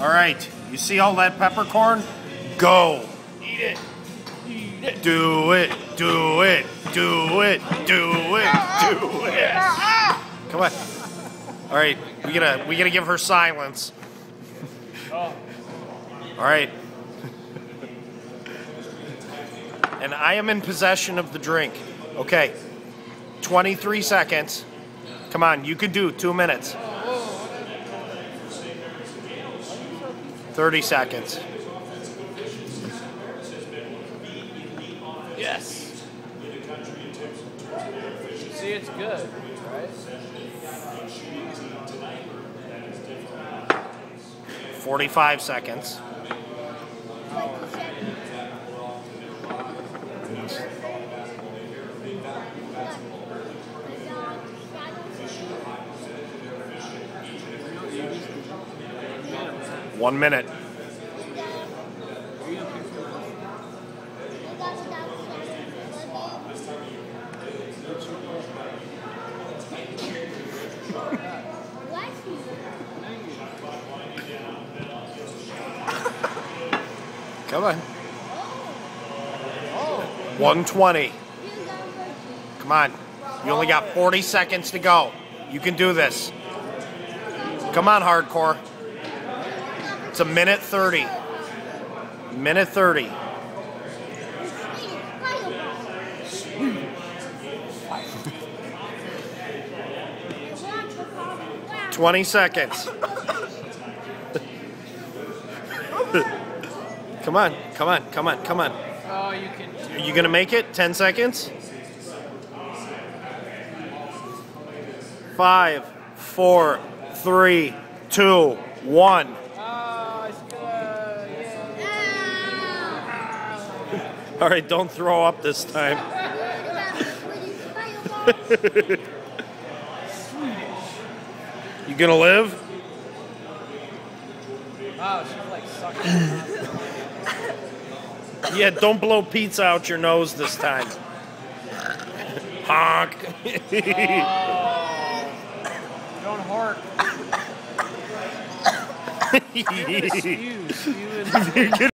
All right, you see all that peppercorn? Go. Eat it. Eat it. Do it. Do it. Do it. Do it. Do it. Come on. All right, we gotta we gotta give her silence. All right. And I am in possession of the drink. Okay. 23 seconds. Come on, you can do two minutes. 30 seconds. Yes. See, it's good, right? 45 seconds. One minute. Come on. 120. Come on. You only got 40 seconds to go. You can do this. Come on, hardcore. It's a minute 30. Minute 30. Twenty seconds. come on, come on, come on, come on. Oh, you can. Are you gonna make it? Ten seconds. Five, four, three, two, one. Oh, it's good. Yay. All right, don't throw up this time. you gonna live? Oh, she's like sucking. Yeah, don't blow pizza out your nose this time. Honk. Don't hark. You're gonna spew. Spew in the